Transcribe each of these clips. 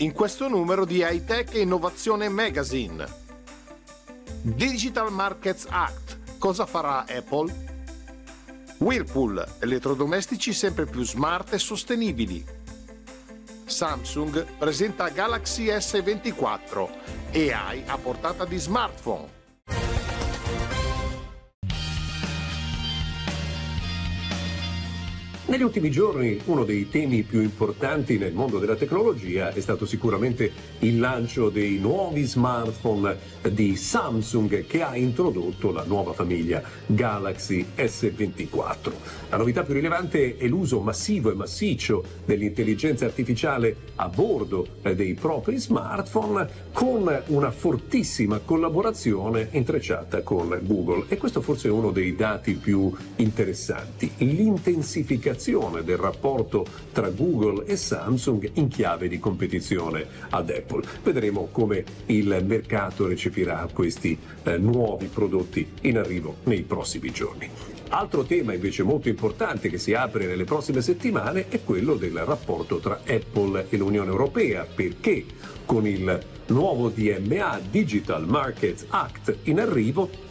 in questo numero di High Tech e Innovazione Magazine. Digital Markets Act. Cosa farà Apple? Whirlpool, elettrodomestici sempre più smart e sostenibili. Samsung presenta Galaxy S24, AI a portata di smartphone. Negli ultimi giorni uno dei temi più importanti nel mondo della tecnologia è stato sicuramente il lancio dei nuovi smartphone di Samsung che ha introdotto la nuova famiglia Galaxy S24. La novità più rilevante è l'uso massivo e massiccio dell'intelligenza artificiale a bordo dei propri smartphone con una fortissima collaborazione intrecciata con Google e questo forse è uno dei dati più interessanti, l'intensificazione modificazione del rapporto tra Google e Samsung in chiave di competizione ad Apple. Vedremo come il mercato recepirà questi eh, nuovi prodotti in arrivo nei prossimi giorni. Altro tema invece molto importante che si apre nelle prossime settimane è quello del rapporto tra Apple e l'Unione Europea, perché con il nuovo DMA Digital Markets Act in arrivo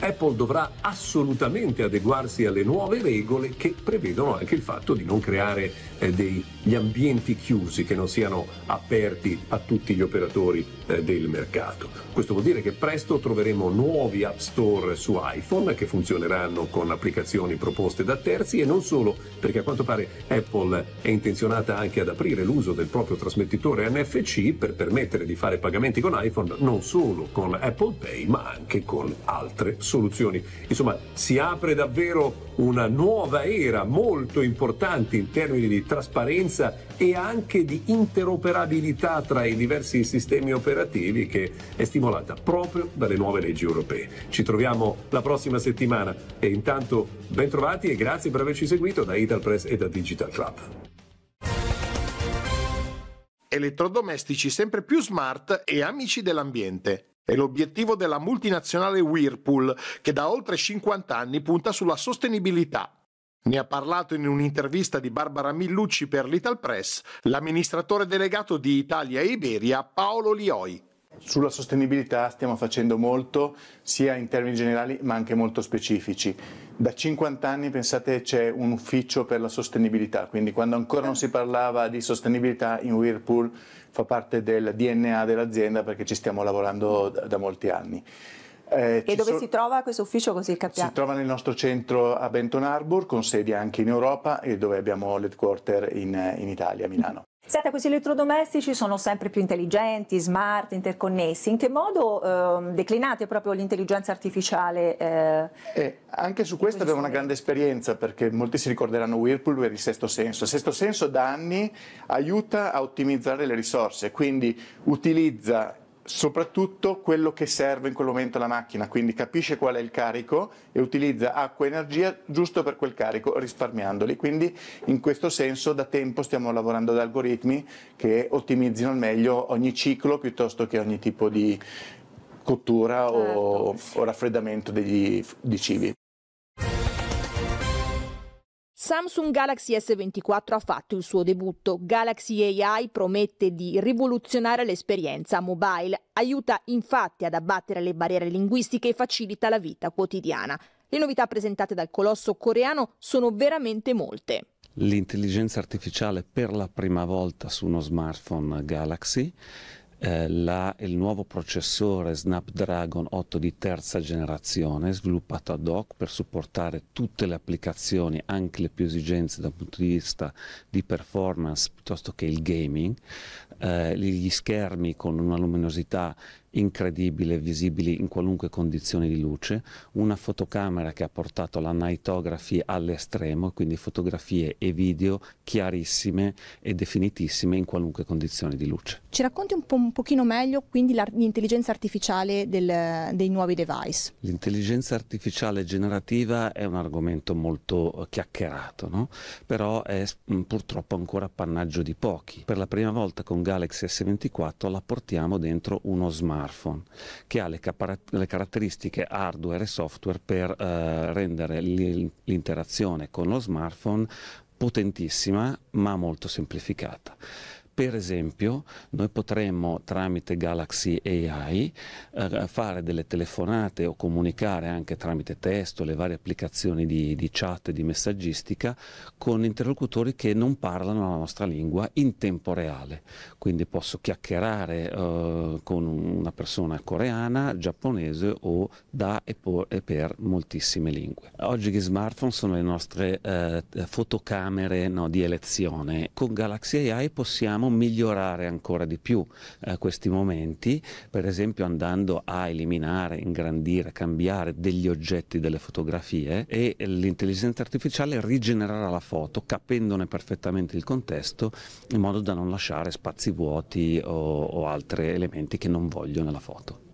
Apple dovrà assolutamente adeguarsi alle nuove regole che prevedono anche il fatto di non creare eh, degli ambienti chiusi che non siano aperti a tutti gli operatori eh, del mercato. Questo vuol dire che presto troveremo nuovi App Store su iPhone che funzioneranno con applicazioni proposte da terzi e non solo, perché a quanto pare Apple è intenzionata anche ad aprire l'uso del proprio trasmettitore NFC per permettere di fare pagamenti con iPhone non solo con Apple Pay ma anche con altre soluzioni. Insomma, si apre davvero una nuova era molto importante in termini di trasparenza e anche di interoperabilità tra i diversi sistemi operativi che è stimolata proprio dalle nuove leggi europee. Ci troviamo la prossima settimana e intanto ben trovati e grazie per averci seguito da Italpress e da Digital Club. Elettrodomestici sempre più smart e amici dell'ambiente. È l'obiettivo della multinazionale Whirlpool, che da oltre 50 anni punta sulla sostenibilità. Ne ha parlato in un'intervista di Barbara Millucci per l'Ital Press l'amministratore delegato di Italia e Iberia Paolo Lioi. Sulla sostenibilità stiamo facendo molto, sia in termini generali ma anche molto specifici. Da 50 anni, pensate, c'è un ufficio per la sostenibilità, quindi quando ancora non si parlava di sostenibilità in Whirlpool fa parte del DNA dell'azienda perché ci stiamo lavorando da, da molti anni. Eh, e dove so... si trova questo ufficio così capiamo? Si trova nel nostro centro a Benton Harbor con sedi anche in Europa e dove abbiamo l'headquarter in, in Italia, a Milano. Senta, questi elettrodomestici sono sempre più intelligenti, smart, interconnessi. In che modo eh, declinate proprio l'intelligenza artificiale? Eh, eh, anche su questo abbiamo una grande esperienza perché molti si ricorderanno Whirlpool per il sesto senso. Il sesto senso da anni aiuta a ottimizzare le risorse, quindi utilizza soprattutto quello che serve in quel momento alla macchina, quindi capisce qual è il carico e utilizza acqua e energia giusto per quel carico risparmiandoli. Quindi in questo senso da tempo stiamo lavorando ad algoritmi che ottimizzino al meglio ogni ciclo piuttosto che ogni tipo di cottura certo. o, o, raffreddamento degli, di cibi. Samsung Galaxy S24 ha fatto il suo debutto. Galaxy AI promette di rivoluzionare l'esperienza mobile, aiuta infatti ad abbattere le barriere linguistiche e facilita la vita quotidiana. Le novità presentate dal colosso coreano sono veramente molte. L'intelligenza artificiale per la prima volta su uno smartphone Galaxy eh, la, il nuovo processore Snapdragon 8 di terza generazione sviluppato ad hoc per supportare tutte le applicazioni, anche le più esigenze dal punto di vista di performance piuttosto che il gaming, eh, gli schermi con una luminosità incredibile, visibili in qualunque condizione di luce, una fotocamera che ha portato la nightography all'estremo, quindi fotografie e video chiarissime e definitissime in qualunque condizione di luce. Ci racconti un, po', un pochino meglio quindi l'intelligenza artificiale del, dei nuovi device? L'intelligenza artificiale generativa è un argomento molto chiacchierato, no? però è mm, purtroppo ancora appannaggio di pochi. Per la prima volta con Galaxy S24 la portiamo dentro uno smartphone smartphone che ha le, le caratteristiche hardware e software per eh, rendere l'interazione con lo smartphone potentissima ma molto semplificata. Per esempio, noi potremmo tramite Galaxy AI eh, fare delle telefonate o comunicare anche tramite testo, le varie applicazioni di, di chat e di messaggistica con interlocutori che non parlano la nostra lingua in tempo reale. Quindi posso chiacchierare eh, con una persona coreana, giapponese o da e, e per moltissime lingue. Oggi gli smartphone sono le nostre eh, fotocamere no, di elezione. Con Galaxy AI possiamo migliorare ancora di più eh, questi momenti, per esempio andando a eliminare, ingrandire, cambiare degli oggetti delle fotografie e l'intelligenza artificiale rigenererà la foto capendone perfettamente il contesto in modo da non lasciare spazi vuoti o, o altri elementi che non voglio nella foto.